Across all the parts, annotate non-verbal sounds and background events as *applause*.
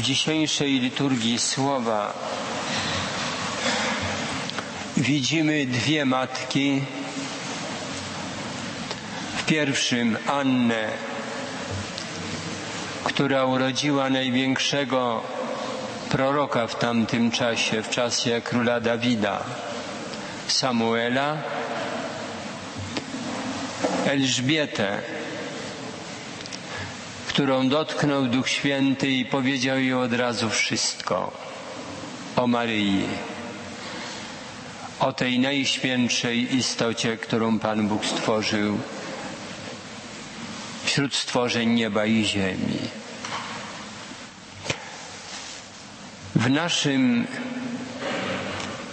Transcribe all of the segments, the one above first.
W dzisiejszej liturgii słowa widzimy dwie matki. W pierwszym Annę, która urodziła największego proroka w tamtym czasie, w czasie króla Dawida, Samuela, Elżbietę, którą dotknął Duch Święty i powiedział jej od razu wszystko o Maryi, o tej najświętszej istocie, którą Pan Bóg stworzył wśród stworzeń nieba i ziemi. W naszym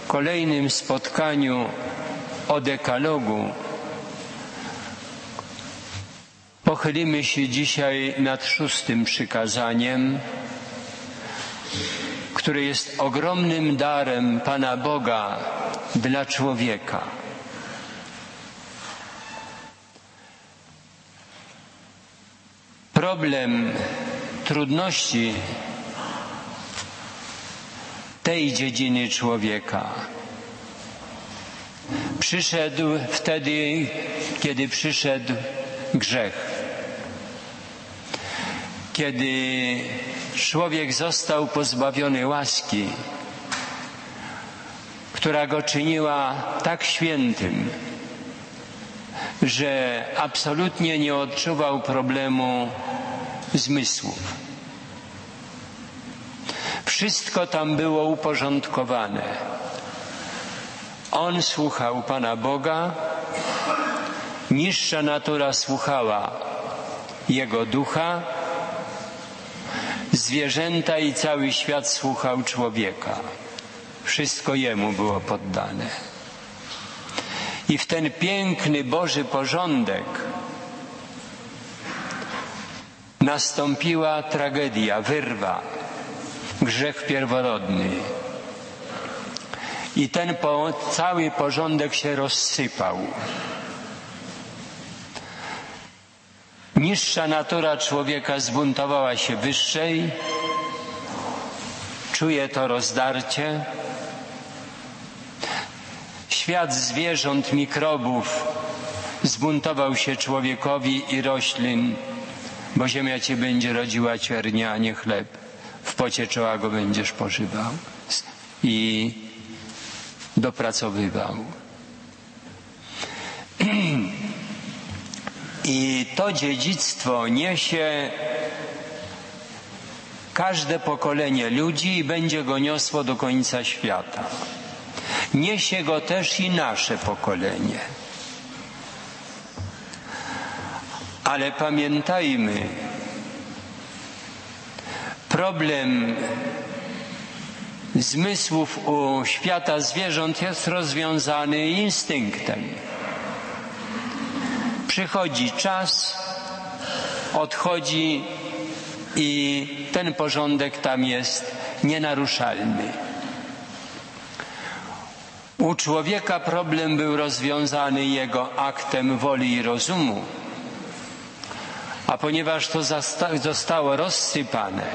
kolejnym spotkaniu o dekalogu Pochylimy się dzisiaj nad szóstym przykazaniem, które jest ogromnym darem Pana Boga dla człowieka. Problem trudności tej dziedziny człowieka przyszedł wtedy, kiedy przyszedł grzech kiedy człowiek został pozbawiony łaski, która go czyniła tak świętym, że absolutnie nie odczuwał problemu zmysłów. Wszystko tam było uporządkowane. On słuchał Pana Boga, niższa natura słuchała Jego ducha, Zwierzęta i cały świat słuchał człowieka. Wszystko jemu było poddane. I w ten piękny Boży porządek nastąpiła tragedia, wyrwa, grzech pierworodny. I ten po, cały porządek się rozsypał. Niższa natura człowieka zbuntowała się wyższej, czuje to rozdarcie. Świat zwierząt, mikrobów zbuntował się człowiekowi i roślin, bo ziemia cię będzie rodziła ciernia, a nie chleb. W pocie czoła go będziesz pożywał i dopracowywał. *clears throat* I to dziedzictwo niesie każde pokolenie ludzi i będzie go niosło do końca świata. Niesie go też i nasze pokolenie. Ale pamiętajmy, problem zmysłów u świata zwierząt jest rozwiązany instynktem. Przychodzi czas, odchodzi i ten porządek tam jest nienaruszalny. U człowieka problem był rozwiązany jego aktem woli i rozumu, a ponieważ to zostało rozsypane,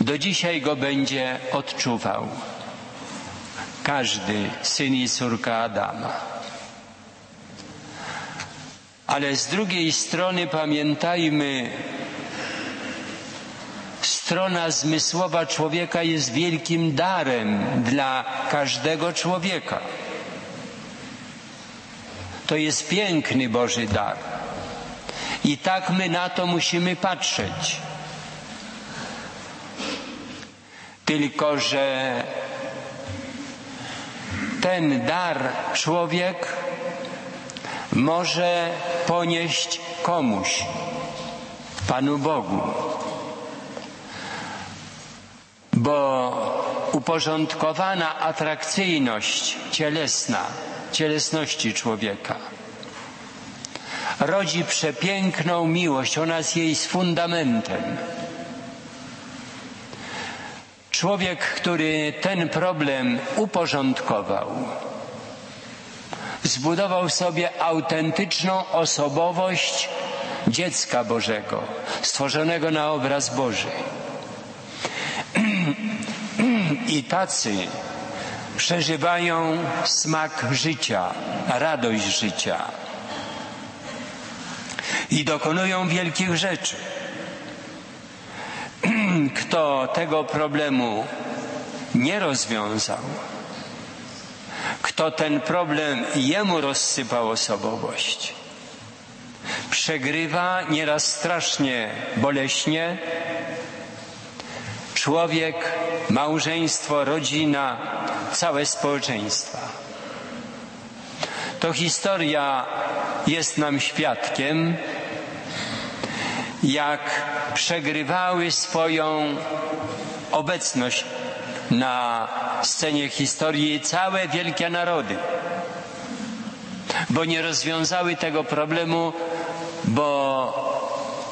do dzisiaj go będzie odczuwał każdy syn i córka Adama. Ale z drugiej strony pamiętajmy, strona zmysłowa człowieka jest wielkim darem dla każdego człowieka. To jest piękny Boży dar. I tak my na to musimy patrzeć. Tylko, że ten dar człowiek może ponieść komuś, Panu Bogu. Bo uporządkowana atrakcyjność cielesna, cielesności człowieka rodzi przepiękną miłość, ona jest jej z fundamentem. Człowiek, który ten problem uporządkował, zbudował sobie autentyczną osobowość dziecka Bożego, stworzonego na obraz Boży. *clears throat* I tacy przeżywają smak życia, radość życia i dokonują wielkich rzeczy. *clears throat* Kto tego problemu nie rozwiązał, kto ten problem jemu rozsypał osobowość, przegrywa nieraz strasznie boleśnie człowiek, małżeństwo, rodzina, całe społeczeństwa. To historia jest nam świadkiem, jak przegrywały swoją obecność na scenie historii całe wielkie narody, bo nie rozwiązały tego problemu, bo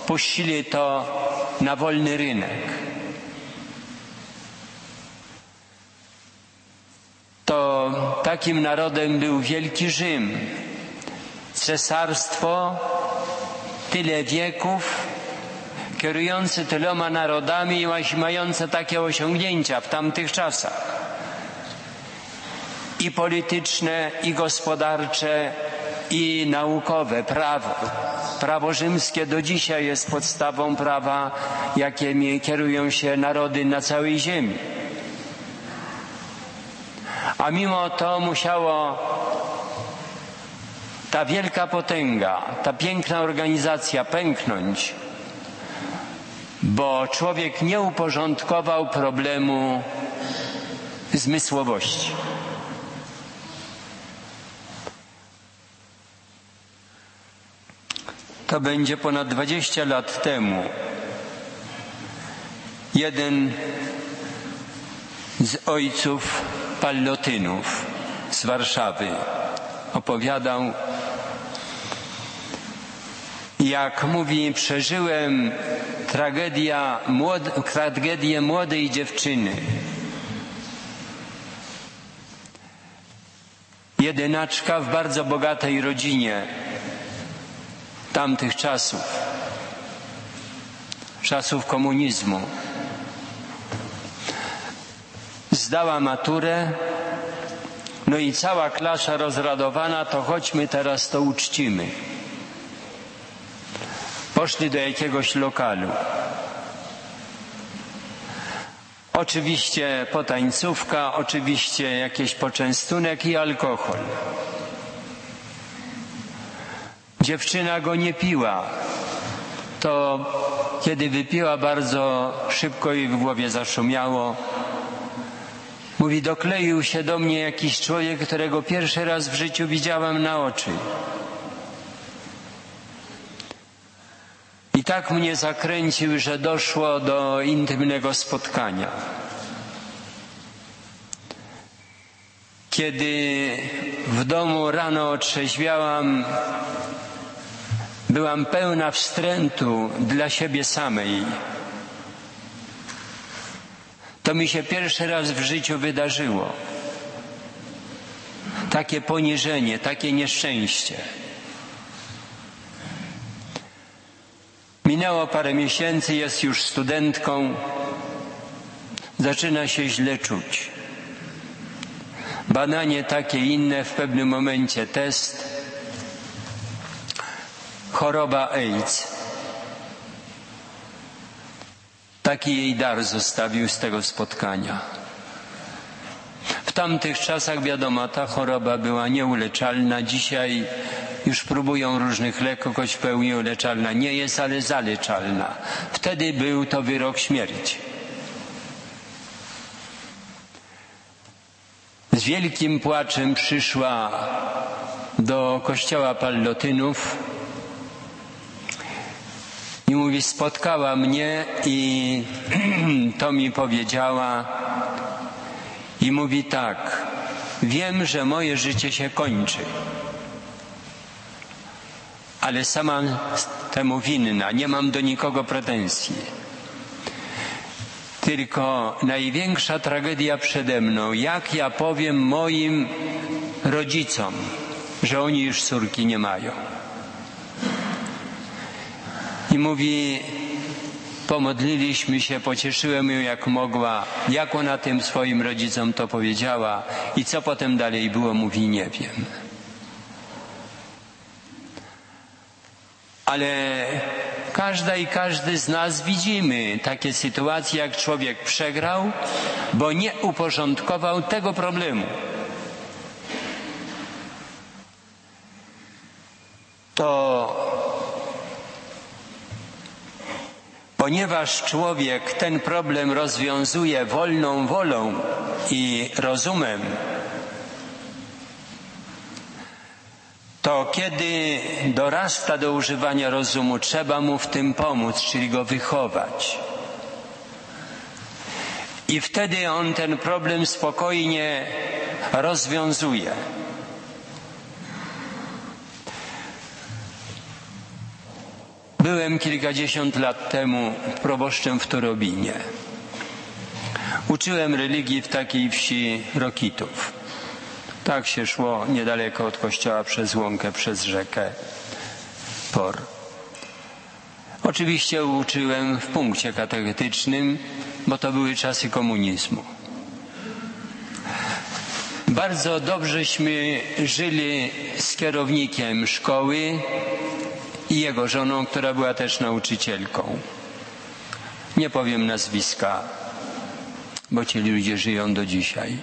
puścili to na wolny rynek. To takim narodem był Wielki Rzym, cesarstwo tyle wieków, kierujący tyloma narodami i mające takie osiągnięcia w tamtych czasach. I polityczne, i gospodarcze, i naukowe, prawo. Prawo rzymskie do dzisiaj jest podstawą prawa, jakimi kierują się narody na całej ziemi. A mimo to musiało ta wielka potęga, ta piękna organizacja pęknąć, bo człowiek nie uporządkował problemu zmysłowości. To będzie ponad 20 lat temu. Jeden z ojców pallotynów z Warszawy opowiadał, jak mówi, przeżyłem tragedia, młode, tragedię młodej dziewczyny. Jedynaczka w bardzo bogatej rodzinie tamtych czasów, czasów komunizmu. Zdała maturę, no i cała klasa rozradowana, to chodźmy teraz to uczcimy. Poszli do jakiegoś lokalu. Oczywiście potańcówka, oczywiście jakiś poczęstunek i alkohol. Dziewczyna go nie piła. To kiedy wypiła bardzo szybko jej w głowie zaszumiało. Mówi, dokleił się do mnie jakiś człowiek, którego pierwszy raz w życiu widziałam na oczy. I tak mnie zakręcił, że doszło do intymnego spotkania. Kiedy w domu rano otrzeźwiałam, byłam pełna wstrętu dla siebie samej. To mi się pierwszy raz w życiu wydarzyło. Takie poniżenie, takie nieszczęście. Minęło parę miesięcy, jest już studentką, zaczyna się źle czuć. Badanie takie inne, w pewnym momencie test, choroba AIDS. Taki jej dar zostawił z tego spotkania. W tamtych czasach, wiadomo, ta choroba była nieuleczalna. Dzisiaj już próbują różnych leków, choć w pełni uleczalna nie jest, ale zaleczalna. Wtedy był to wyrok śmierci. Z wielkim płaczem przyszła do kościoła Pallotynów i mówi, spotkała mnie i *clears throat* to mi powiedziała i mówi tak, wiem, że moje życie się kończy, ale sama temu winna, nie mam do nikogo pretensji. Tylko największa tragedia przede mną, jak ja powiem moim rodzicom, że oni już córki nie mają. I mówi, Pomodliliśmy się, pocieszyłem ją jak mogła, jak ona tym swoim rodzicom to powiedziała i co potem dalej było, mówi nie wiem. Ale każda i każdy z nas widzimy takie sytuacje, jak człowiek przegrał, bo nie uporządkował tego problemu. To ponieważ człowiek ten problem rozwiązuje wolną wolą i rozumem, to kiedy dorasta do używania rozumu, trzeba mu w tym pomóc, czyli go wychować. I wtedy on ten problem spokojnie rozwiązuje. Byłem kilkadziesiąt lat temu proboszczem w Torobinie. Uczyłem religii w takiej wsi Rokitów. Tak się szło niedaleko od kościoła przez łąkę, przez rzekę Por. Oczywiście uczyłem w punkcie katechetycznym, bo to były czasy komunizmu. Bardzo dobrześmy żyli z kierownikiem szkoły i jego żoną, która była też nauczycielką. Nie powiem nazwiska, bo ci ludzie żyją do dzisiaj.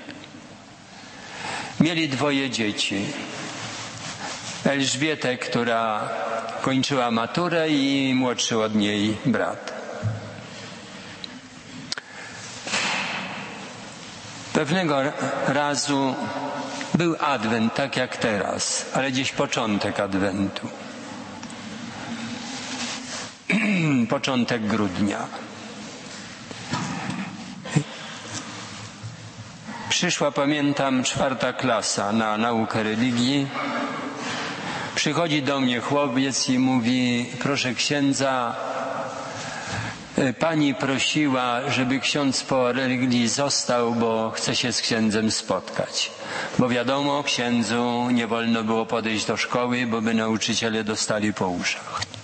Mieli dwoje dzieci. Elżbietę, która kończyła maturę i młodszy od niej brat. Pewnego razu był adwent, tak jak teraz, ale gdzieś początek adwentu. Początek grudnia. Przyszła, pamiętam, czwarta klasa na naukę religii. Przychodzi do mnie chłopiec i mówi, proszę księdza, pani prosiła, żeby ksiądz po religii został, bo chce się z księdzem spotkać. Bo wiadomo, księdzu nie wolno było podejść do szkoły, bo by nauczyciele dostali po uszach.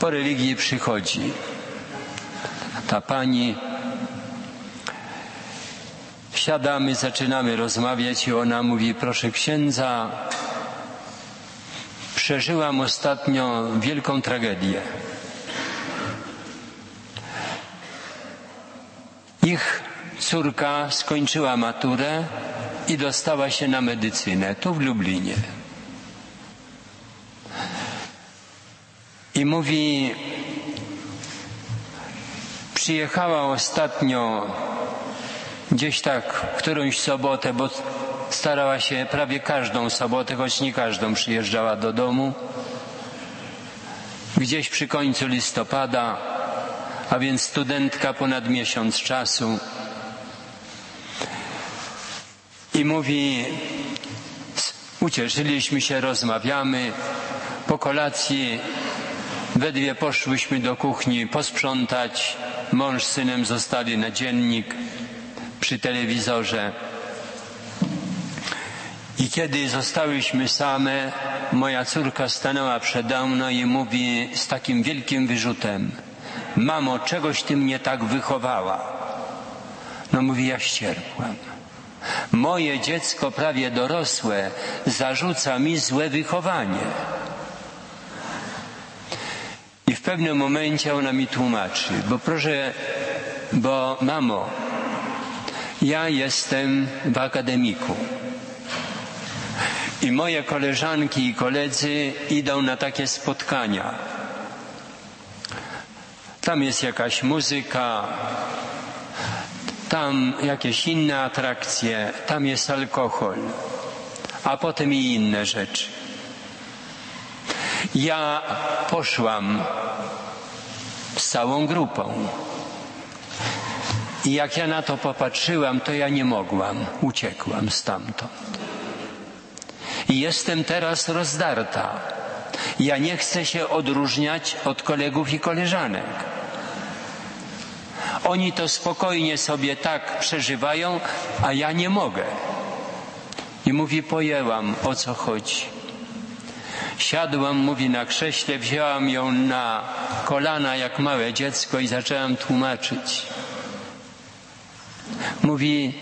Po religii przychodzi ta pani Siadamy, zaczynamy rozmawiać i ona mówi, proszę księdza, przeżyłam ostatnio wielką tragedię. Ich córka skończyła maturę i dostała się na medycynę tu w Lublinie. I mówi, przyjechała ostatnio gdzieś tak w którąś sobotę, bo starała się prawie każdą sobotę, choć nie każdą przyjeżdżała do domu. Gdzieś przy końcu listopada, a więc studentka ponad miesiąc czasu. I mówi, ucieszyliśmy się, rozmawiamy. Po kolacji we dwie poszłyśmy do kuchni posprzątać. Mąż z synem zostali na dziennik przy telewizorze. I kiedy zostałyśmy same, moja córka stanęła przede mną i mówi z takim wielkim wyrzutem: Mamo, czegoś ty mnie tak wychowała? No mówi, ja ścierpłam. Moje dziecko prawie dorosłe zarzuca mi złe wychowanie. Pewnym momencie ona mi tłumaczy, bo proszę, bo mamo, ja jestem w akademiku. I moje koleżanki i koledzy idą na takie spotkania. Tam jest jakaś muzyka, tam jakieś inne atrakcje, tam jest alkohol, a potem i inne rzeczy. Ja poszłam z całą grupą. I jak ja na to popatrzyłam, to ja nie mogłam, uciekłam stamtąd. I jestem teraz rozdarta. Ja nie chcę się odróżniać od kolegów i koleżanek. Oni to spokojnie sobie tak przeżywają, a ja nie mogę. I mówi, pojęłam o co chodzi. Siadłam, mówi, na krześle, wzięłam ją na kolana jak małe dziecko i zaczęłam tłumaczyć. Mówi,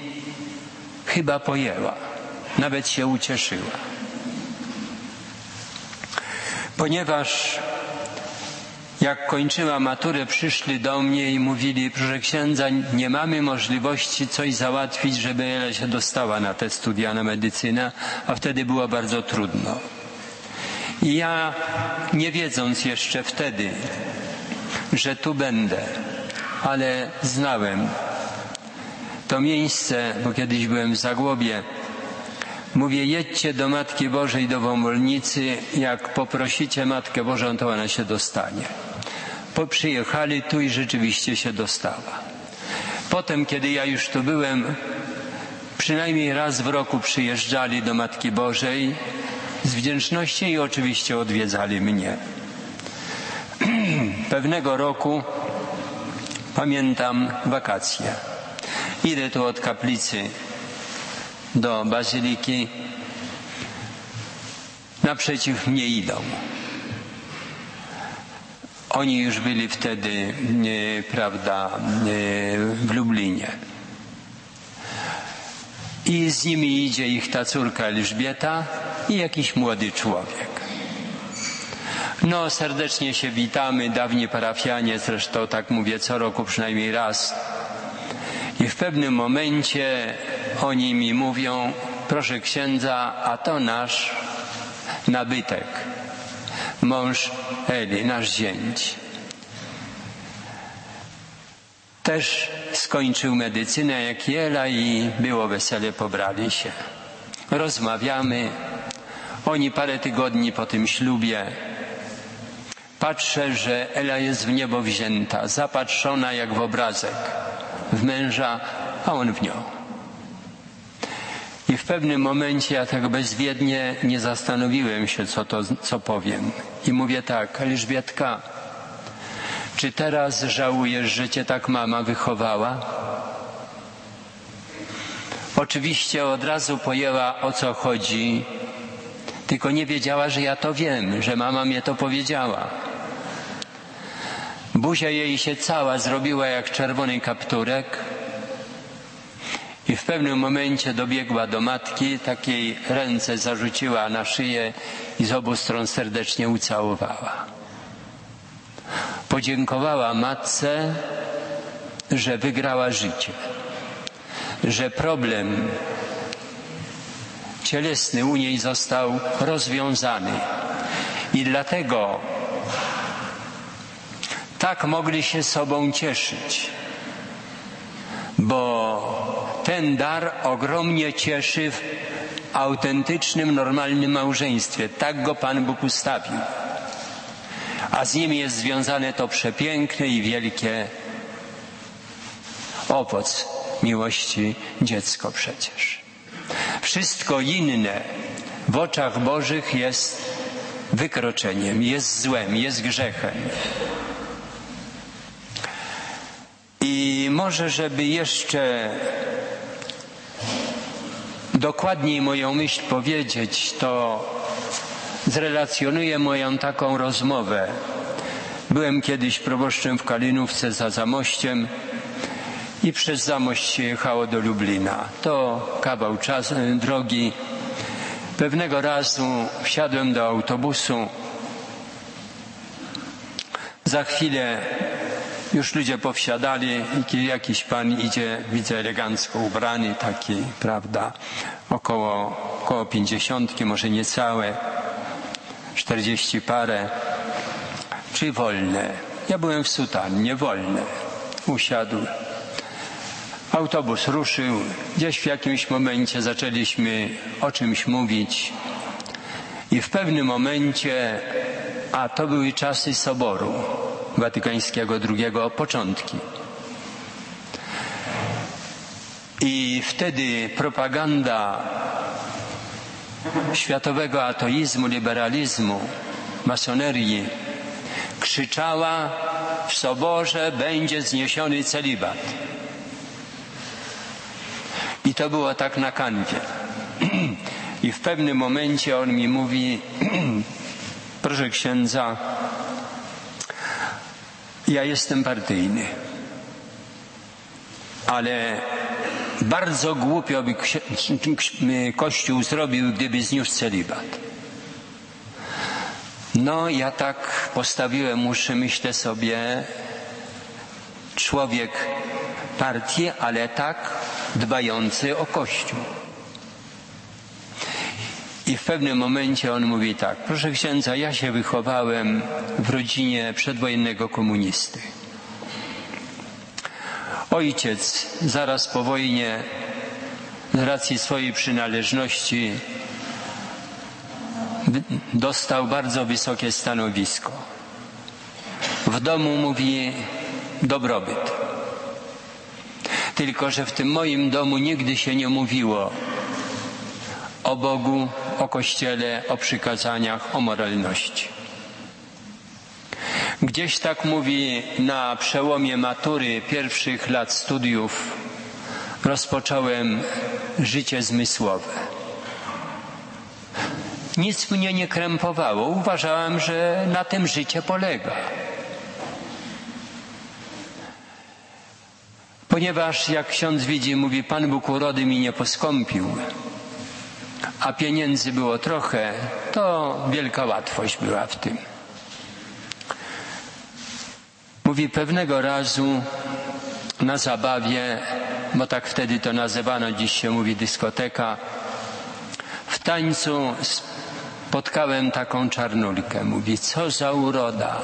chyba pojęła, nawet się ucieszyła. Ponieważ jak kończyła maturę, przyszli do mnie i mówili, proszę księdza, nie mamy możliwości coś załatwić, żeby Ela się dostała na te studia na medycynę, a wtedy było bardzo trudno. Ja, nie wiedząc jeszcze wtedy, że tu będę, ale znałem to miejsce, bo kiedyś byłem w Zagłobie, Mówię, jedźcie do Matki Bożej do Wąwolnicy, jak poprosicie Matkę Bożą, to ona się dostanie. Po przyjechali tu i rzeczywiście się dostała. Potem, kiedy ja już tu byłem, przynajmniej raz w roku przyjeżdżali do Matki Bożej z wdzięczności i oczywiście odwiedzali mnie. *clears throat* Pewnego roku pamiętam wakacje. Idę tu od kaplicy do bazyliki. Naprzeciw mnie idą. Oni już byli wtedy, e, prawda, e, w Lublinie. I z nimi idzie ich ta córka Elżbieta i jakiś młody człowiek. No, serdecznie się witamy, dawni parafianie, zresztą tak mówię co roku przynajmniej raz. I w pewnym momencie oni mi mówią, proszę księdza, a to nasz nabytek, mąż Eli, nasz zięć. Też skończył medycynę jak Jela i było wesele, pobrali się. Rozmawiamy. Oni parę tygodni po tym ślubie. Patrzę, że Ela jest w niebo wzięta, zapatrzona jak w obrazek, w męża, a on w nią. I w pewnym momencie ja tak bezwiednie nie zastanowiłem się, co to, co powiem. I mówię tak, Elżbietka, czy teraz żałujesz, że cię tak mama wychowała? Oczywiście od razu pojęła, o co chodzi, tylko nie wiedziała, że ja to wiem, że mama mnie to powiedziała. Buzia jej się cała zrobiła jak czerwony kapturek i w pewnym momencie dobiegła do matki, takiej ręce zarzuciła na szyję i z obu stron serdecznie ucałowała. Podziękowała matce, że wygrała życie, że problem cielesny u niej został rozwiązany. I dlatego tak mogli się sobą cieszyć, bo ten dar ogromnie cieszy w autentycznym, normalnym małżeństwie. Tak go Pan Bóg ustawił. A z nim jest związane to przepiękne i wielkie owoc miłości dziecko przecież. Wszystko inne w oczach Bożych jest wykroczeniem, jest złem, jest grzechem. I może, żeby jeszcze dokładniej moją myśl powiedzieć, to zrelacjonuję moją taką rozmowę. Byłem kiedyś proboszczem w Kalinówce za Zamościem i przez Zamość się jechało do Lublina. To kawał czas, drogi. Pewnego razu wsiadłem do autobusu. Za chwilę już ludzie powsiadali i jakiś pan idzie, widzę elegancko ubrany, taki, prawda, około, około pięćdziesiątki, może niecałe, czterdzieści parę, czy wolne. Ja byłem w sutannie, wolne. Usiadł. Autobus ruszył. Gdzieś w jakimś momencie zaczęliśmy o czymś mówić. I w pewnym momencie, a to były czasy soboru, Watykańskiego II początki. I wtedy propaganda światowego ateizmu, liberalizmu, masonerii krzyczała w soborze będzie zniesiony celibat. To było tak na kanwie. I w pewnym momencie on mi mówi, *clears throat* Proszę księdza, ja jestem partyjny, ale bardzo głupio by Kościół zrobił, gdyby zniósł celibat. No, ja tak postawiłem uszy, myślę sobie, człowiek partii, ale tak dbający o Kościół. I w pewnym momencie on mówi tak, proszę księdza, ja się wychowałem w rodzinie przedwojennego komunisty. Ojciec zaraz po wojnie z racji swojej przynależności dostał bardzo wysokie stanowisko. W domu mówi dobrobyt. Tylko, że w tym moim domu nigdy się nie mówiło o Bogu, o Kościele, o przykazaniach, o moralności. Gdzieś tak mówi na przełomie matury pierwszych lat studiów rozpocząłem życie zmysłowe. Nic mnie nie krępowało. Uważałem, że na tym życie polega. Ponieważ, jak ksiądz widzi, mówi, Pan Bóg urody mi nie poskąpił, a pieniędzy było trochę, to wielka łatwość była w tym. Mówi, pewnego razu na zabawie, bo tak wtedy to nazywano, dziś się mówi dyskoteka, w tańcu spotkałem taką czarnulkę. Mówi, co za uroda.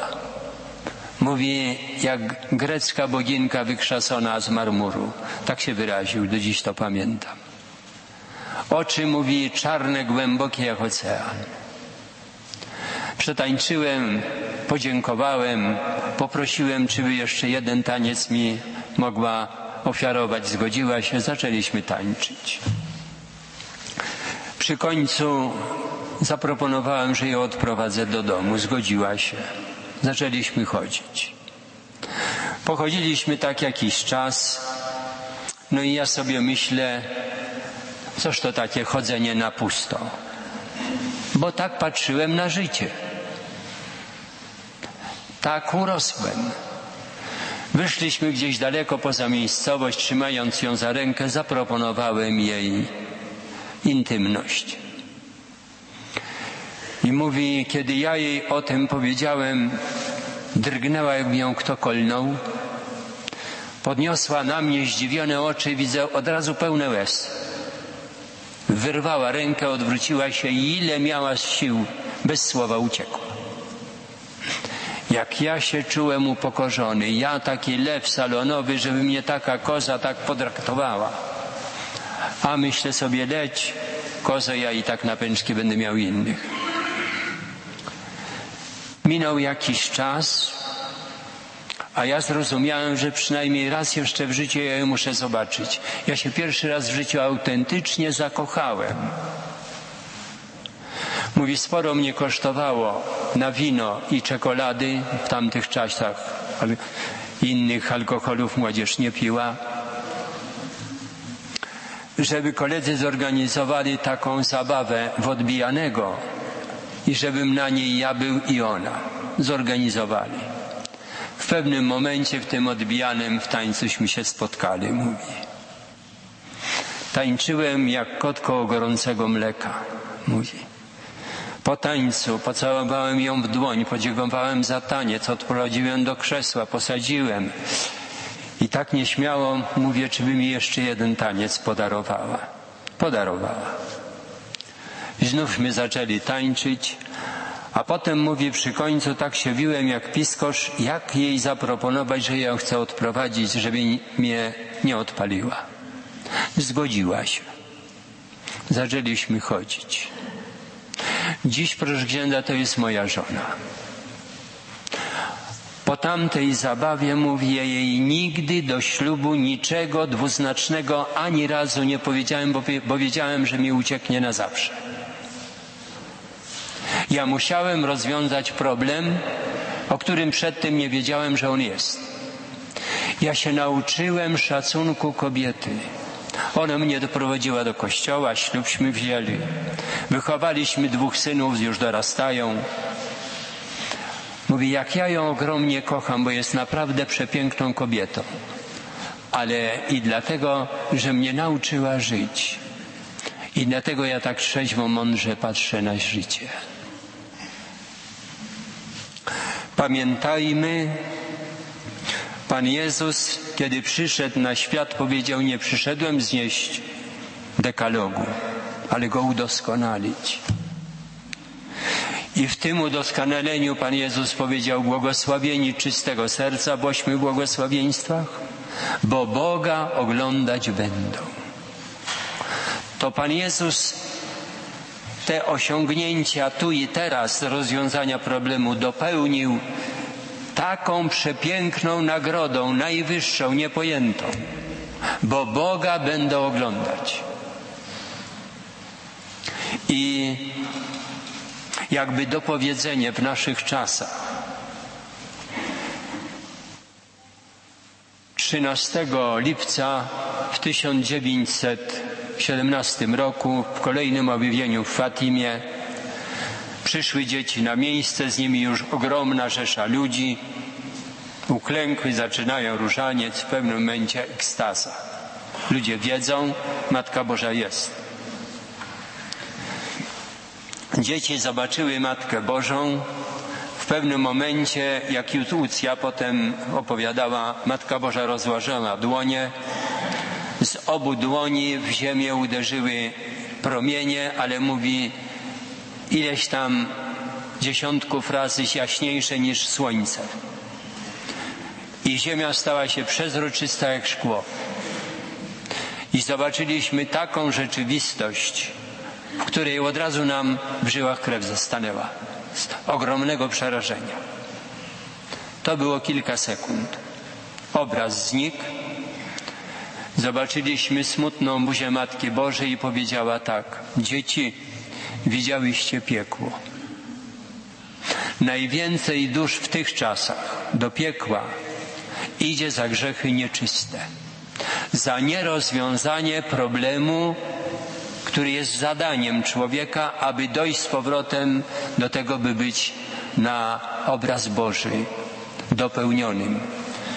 Mówi, jak grecka boginka wykrzasona z marmuru. Tak się wyraził, do dziś to pamiętam. Oczy, mówi, czarne, głębokie jak ocean. Przetańczyłem, podziękowałem, poprosiłem, czy by jeszcze jeden taniec mi mogła ofiarować. Zgodziła się, zaczęliśmy tańczyć. Przy końcu zaproponowałem, że ją odprowadzę do domu. Zgodziła się. Zaczęliśmy chodzić. Pochodziliśmy tak jakiś czas. No i ja sobie myślę, coż to takie chodzenie na pusto. Bo tak patrzyłem na życie. Tak urosłem. Wyszliśmy gdzieś daleko poza miejscowość, trzymając ją za rękę, zaproponowałem jej intymność. I mówi, kiedy ja jej o tym powiedziałem, drgnęła, jakby ją kto kolnął. Podniosła na mnie zdziwione oczy, widzę od razu pełne łez. Wyrwała rękę, odwróciła się i ile miała sił, bez słowa uciekła. Jak ja się czułem upokorzony, ja taki lew salonowy, żeby mnie taka koza tak podraktowała. A myślę sobie, leć, kozo ja i tak na pęczki będę miał innych. Minął jakiś czas, a ja zrozumiałem, że przynajmniej raz jeszcze w życiu ja ją muszę zobaczyć. Ja się pierwszy raz w życiu autentycznie zakochałem. Mówi, sporo mnie kosztowało na wino i czekolady w tamtych czasach. Innych alkoholów młodzież nie piła. Żeby koledzy zorganizowali taką zabawę w odbijanego i żebym na niej ja był i ona. Zorganizowali. W pewnym momencie w tym odbijanym w tańcuśmy się spotkali, mówi. Tańczyłem jak kot koło gorącego mleka, mówi. Po tańcu pocałowałem ją w dłoń, podziękowałem za taniec, odprowadziłem do krzesła, posadziłem. I tak nieśmiało mówię, czy by mi jeszcze jeden taniec podarowała. Podarowała. I znówśmy zaczęli tańczyć, a potem mówi przy końcu, tak się wiłem jak piskosz, jak jej zaproponować, że ja chcę odprowadzić, żeby mnie nie odpaliła. Zgodziła się. Zaczęliśmy chodzić. Dziś, proszę księdza, to jest moja żona. Po tamtej zabawie mówię jej nigdy do ślubu niczego dwuznacznego ani razu nie powiedziałem, bo, bo wiedziałem, że mi ucieknie na zawsze. Ja musiałem rozwiązać problem, o którym przedtem nie wiedziałem, że on jest. Ja się nauczyłem szacunku kobiety. Ona mnie doprowadziła do kościoła, ślubśmy wzięli. Wychowaliśmy dwóch synów, już dorastają. Mówi, jak ja ją ogromnie kocham, bo jest naprawdę przepiękną kobietą, ale i dlatego, że mnie nauczyła żyć. I dlatego ja tak trzeźwo, mądrze patrzę na życie. Pamiętajmy, Pan Jezus, kiedy przyszedł na świat, powiedział: Nie przyszedłem znieść dekalogu, ale go udoskonalić. I w tym udoskonaleniu Pan Jezus powiedział: Błogosławieni czystego serca, w błogosławieństwach, bo Boga oglądać będą. To Pan Jezus te osiągnięcia tu i teraz rozwiązania problemu dopełnił taką przepiękną nagrodą, najwyższą, niepojętą, bo Boga będą oglądać. I jakby dopowiedzenie w naszych czasach. 13 lipca w 1917 roku w kolejnym objawieniu w Fatimie przyszły dzieci na miejsce, z nimi już ogromna rzesza ludzi. Uklękły, zaczynają różaniec, w pewnym momencie ekstaza. Ludzie wiedzą, Matka Boża jest. Dzieci zobaczyły Matkę Bożą. W pewnym momencie, jak Jutucja potem opowiadała, Matka Boża rozłożyła dłonie. Z obu dłoni w ziemię uderzyły promienie, ale mówi ileś tam dziesiątków razy jaśniejsze niż słońce. I ziemia stała się przezroczysta jak szkło. I zobaczyliśmy taką rzeczywistość, w której od razu nam w żyłach krew zastanęła. Z ogromnego przerażenia. To było kilka sekund. Obraz znikł. Zobaczyliśmy smutną buzię Matki Bożej i powiedziała tak. Dzieci, widziałyście piekło. Najwięcej dusz w tych czasach do piekła idzie za grzechy nieczyste, za nierozwiązanie problemu który jest zadaniem człowieka, aby dojść z powrotem do tego, by być na obraz Boży dopełnionym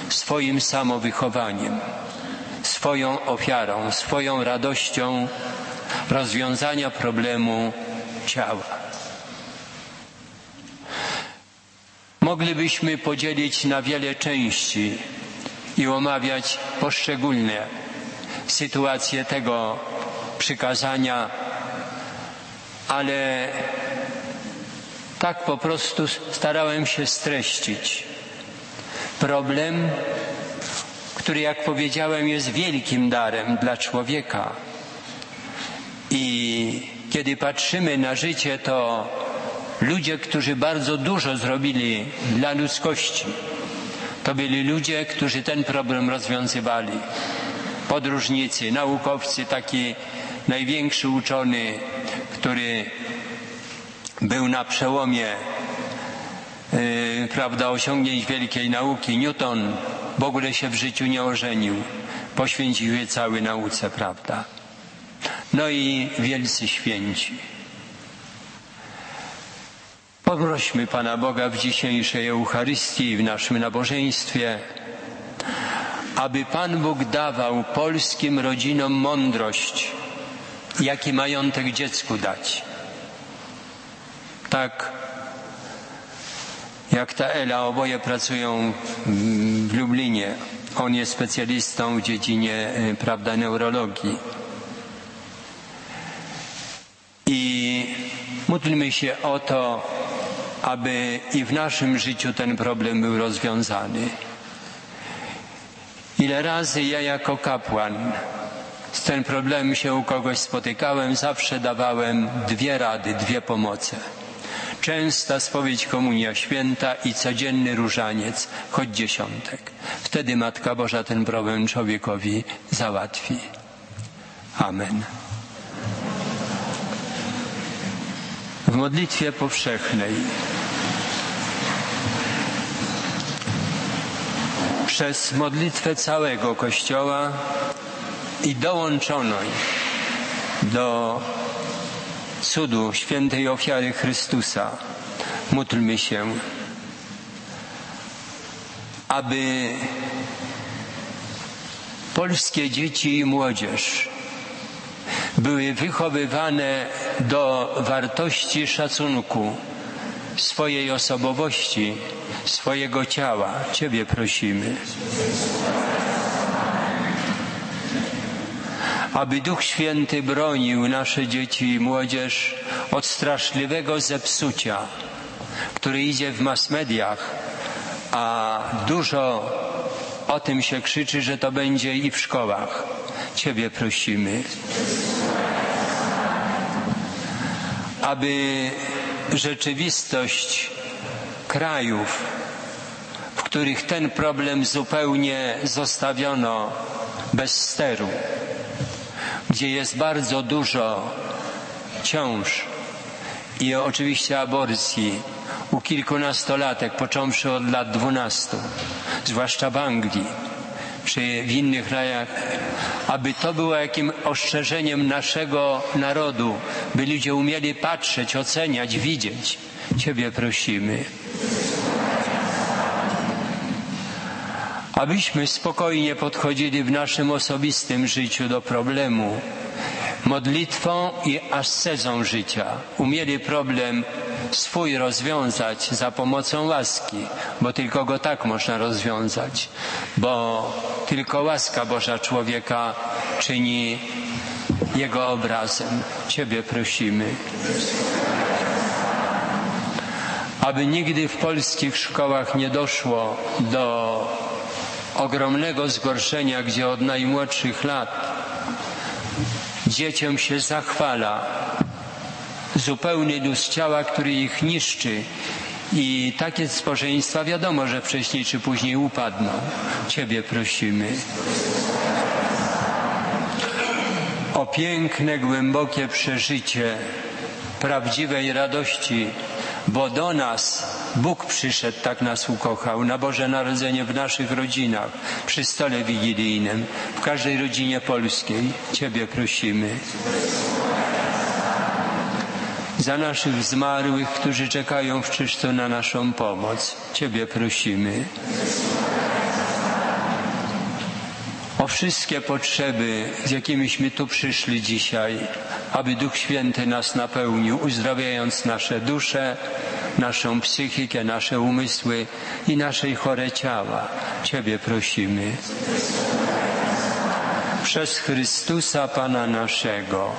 swoim samowychowaniem, swoją ofiarą, swoją radością rozwiązania problemu ciała. Moglibyśmy podzielić na wiele części i omawiać poszczególne sytuacje tego przykazania, ale tak po prostu starałem się streścić. Problem, który, jak powiedziałem, jest wielkim darem dla człowieka. I kiedy patrzymy na życie, to ludzie, którzy bardzo dużo zrobili dla ludzkości, to byli ludzie, którzy ten problem rozwiązywali. Podróżnicy, naukowcy, taki największy uczony, który był na przełomie yy, prawda, osiągnięć wielkiej nauki, Newton w ogóle się w życiu nie ożenił, poświęcił je cały nauce, prawda. No i wielcy święci. Poprośmy Pana Boga w dzisiejszej Eucharystii, w naszym nabożeństwie, aby Pan Bóg dawał polskim rodzinom mądrość, jaki majątek dziecku dać. Tak jak ta Ela, oboje pracują w Lublinie. On jest specjalistą w dziedzinie y, prawda, neurologii. I módlmy się o to, aby i w naszym życiu ten problem był rozwiązany. Ile razy ja jako kapłan z tym problemem się u kogoś spotykałem, zawsze dawałem dwie rady, dwie pomoce. Częsta spowiedź Komunia Święta i codzienny różaniec, choć dziesiątek. Wtedy Matka Boża ten problem człowiekowi załatwi. Amen. W modlitwie powszechnej przez modlitwę całego Kościoła i dołączono do cudu świętej ofiary Chrystusa. Módlmy się. aby polskie dzieci i młodzież były wychowywane do wartości szacunku swojej osobowości, swojego ciała. Ciebie prosimy. Aby Duch Święty bronił nasze dzieci i młodzież od straszliwego zepsucia, który idzie w mass mediach, a dużo o tym się krzyczy, że to będzie i w szkołach. Ciebie prosimy. Aby rzeczywistość krajów, w których ten problem zupełnie zostawiono bez steru, gdzie jest bardzo dużo ciąż i oczywiście aborcji u kilkunastolatek, począwszy od lat dwunastu, zwłaszcza w Anglii czy w innych krajach, aby to było jakim ostrzeżeniem naszego narodu, by ludzie umieli patrzeć, oceniać, widzieć. Ciebie prosimy. Abyśmy spokojnie podchodzili w naszym osobistym życiu do problemu, modlitwą i ascezą życia. Umieli problem swój rozwiązać za pomocą łaski, bo tylko go tak można rozwiązać, bo tylko łaska Boża człowieka czyni jego obrazem. Ciebie prosimy. Aby nigdy w polskich szkołach nie doszło do ogromnego zgorszenia, gdzie od najmłodszych lat dzieciom się zachwala zupełny luz ciała, który ich niszczy. I takie spożeństwa wiadomo, że wcześniej czy później upadną. Ciebie prosimy. O piękne, głębokie przeżycie prawdziwej radości, bo do nas Bóg przyszedł, tak nas ukochał, na Boże Narodzenie w naszych rodzinach, przy stole wigilijnym, w każdej rodzinie polskiej. Ciebie prosimy. Za naszych zmarłych, którzy czekają w czyszczu na naszą pomoc. Ciebie prosimy. O wszystkie potrzeby, z jakimiśmy tu przyszli dzisiaj, aby Duch Święty nas napełnił, uzdrawiając nasze dusze, naszą psychikę, nasze umysły i nasze chore ciała. Ciebie prosimy. Przez Chrystusa Pana naszego.